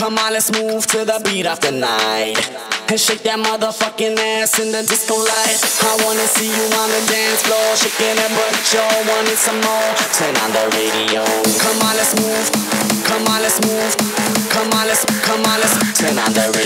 Come on, let's move to the beat of the night. And shake that motherfucking ass in the disco light. I wanna see you on the dance floor, shaking that butt, yo. wanted some more? Turn on the radio. Come on, let's move. Come on, let's move. Come on, let's, come on, let's turn on the radio.